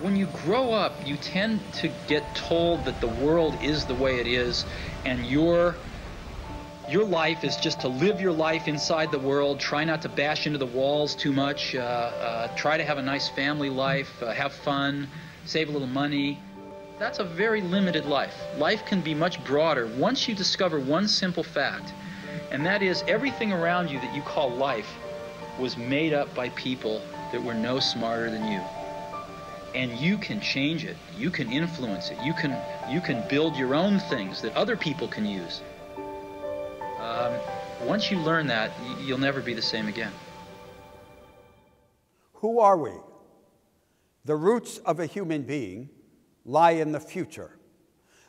when you grow up, you tend to get told that the world is the way it is, and your your life is just to live your life inside the world. Try not to bash into the walls too much. Uh, uh, try to have a nice family life. Uh, have fun. Save a little money. That's a very limited life. Life can be much broader once you discover one simple fact, and that is everything around you that you call life was made up by people that were no smarter than you and you can change it. You can influence it. You can you can build your own things that other people can use. Um, once you learn that you'll never be the same again. Who are we? The roots of a human being lie in the future.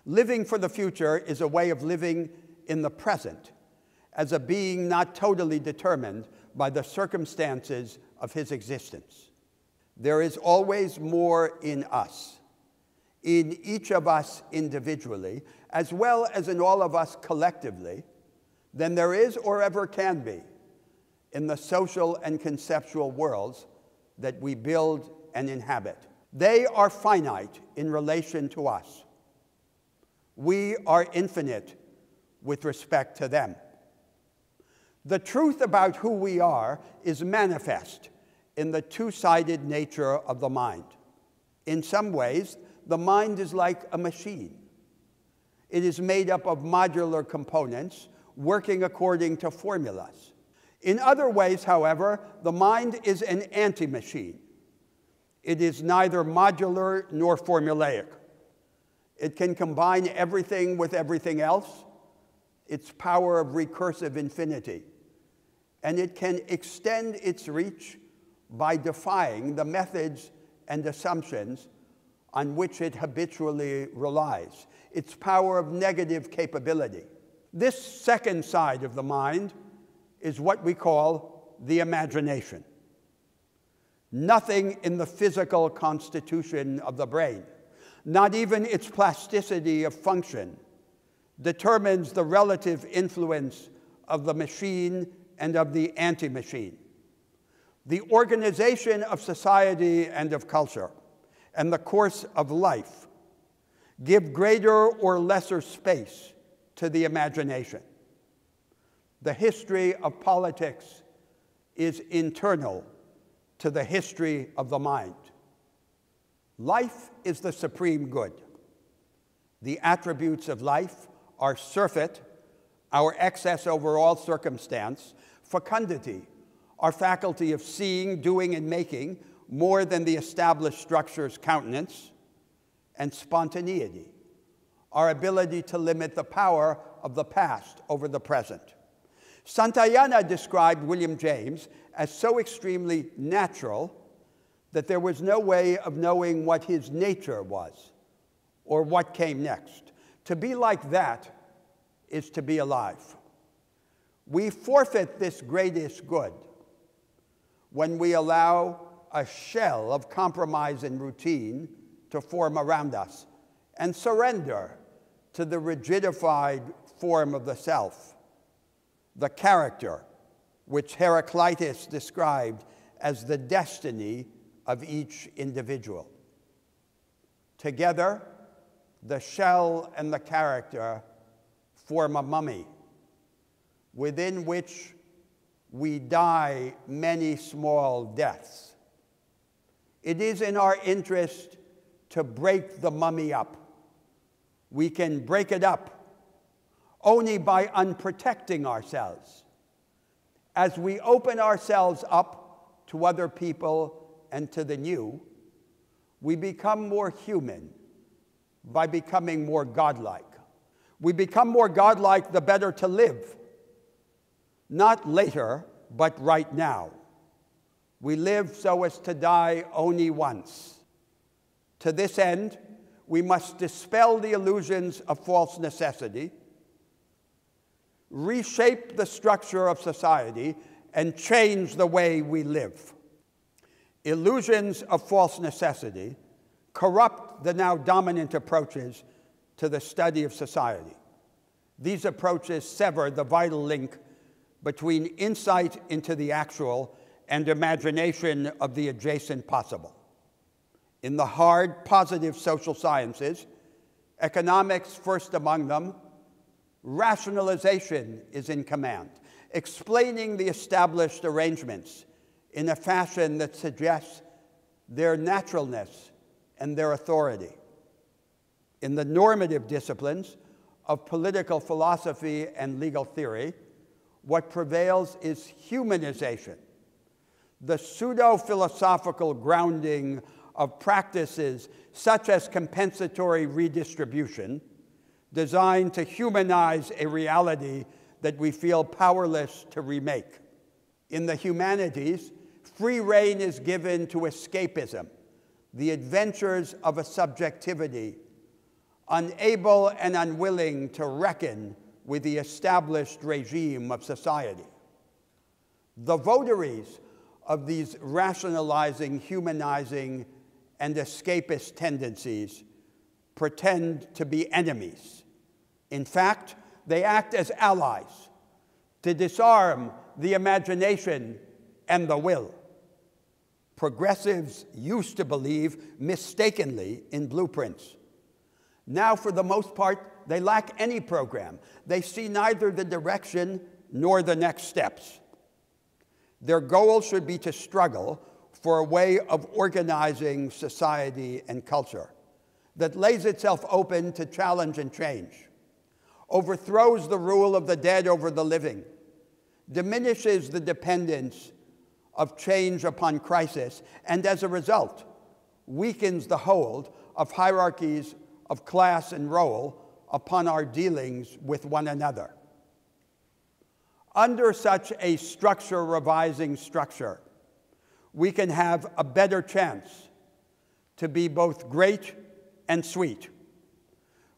Living for the future is a way of living in the present as a being not totally determined by the circumstances of his existence there is always more in us, in each of us individually, as well as in all of us collectively, than there is or ever can be in the social and conceptual worlds that we build and inhabit. They are finite in relation to us. We are infinite with respect to them. The truth about who we are is manifest in the two sided nature of the mind. In some ways, the mind is like a machine. It is made up of modular components working according to formulas. In other ways, however, the mind is an anti machine. It is neither modular nor formulaic. It can combine everything with everything else, its power of recursive infinity. And it can extend its reach by defying the methods and assumptions on which it habitually relies, its power of negative capability. This second side of the mind is what we call the imagination. Nothing in the physical constitution of the brain, not even its plasticity of function, determines the relative influence of the machine and of the anti machine the organization of society and of culture, and the course of life give greater or lesser space to the imagination. The history of politics is internal to the history of the mind. Life is the supreme good. The attributes of life are surfeit, our excess over all circumstance, fecundity, our faculty of seeing, doing, and making more than the established structure's countenance, and spontaneity, our ability to limit the power of the past over the present. Santayana described William James as so extremely natural that there was no way of knowing what his nature was or what came next. To be like that is to be alive. We forfeit this greatest good when we allow a shell of compromise and routine to form around us and surrender to the rigidified form of the self, the character which Heraclitus described as the destiny of each individual. Together, the shell and the character form a mummy within which we die many small deaths. It is in our interest to break the mummy up. We can break it up only by unprotecting ourselves. As we open ourselves up to other people and to the new, we become more human by becoming more godlike. We become more godlike the better to live not later, but right now. We live so as to die only once. To this end, we must dispel the illusions of false necessity, reshape the structure of society, and change the way we live. Illusions of false necessity corrupt the now dominant approaches to the study of society. These approaches sever the vital link between insight into the actual and imagination of the adjacent possible. In the hard, positive social sciences, economics first among them, rationalization is in command, explaining the established arrangements in a fashion that suggests their naturalness and their authority. In the normative disciplines of political philosophy and legal theory, what prevails is humanization, the pseudo philosophical grounding of practices such as compensatory redistribution, designed to humanize a reality that we feel powerless to remake. In the humanities, free rein is given to escapism, the adventures of a subjectivity, unable and unwilling to reckon with the established regime of society. The votaries of these rationalizing, humanizing, and escapist tendencies pretend to be enemies. In fact, they act as allies to disarm the imagination and the will. Progressives used to believe mistakenly in blueprints. Now, for the most part, they lack any program. They see neither the direction nor the next steps. Their goal should be to struggle for a way of organizing society and culture that lays itself open to challenge and change, overthrows the rule of the dead over the living, diminishes the dependence of change upon crisis, and as a result, weakens the hold of hierarchies of class and role upon our dealings with one another. Under such a structure revising structure, we can have a better chance to be both great and sweet.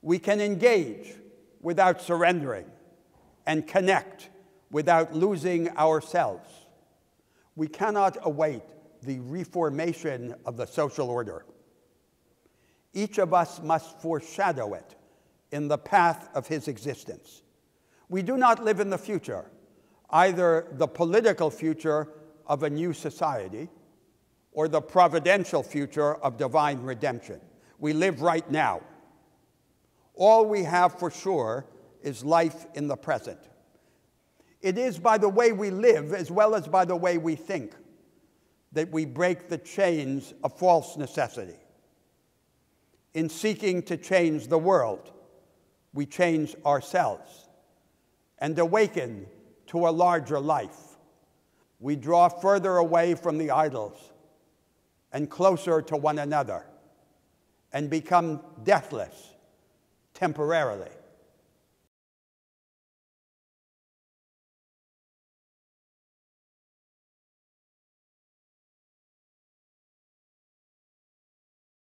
We can engage without surrendering and connect without losing ourselves. We cannot await the reformation of the social order. Each of us must foreshadow it in the path of his existence. We do not live in the future, either the political future of a new society or the providential future of divine redemption. We live right now. All we have for sure is life in the present. It is by the way we live as well as by the way we think that we break the chains of false necessity. In seeking to change the world, we change ourselves and awaken to a larger life. We draw further away from the idols and closer to one another and become deathless temporarily.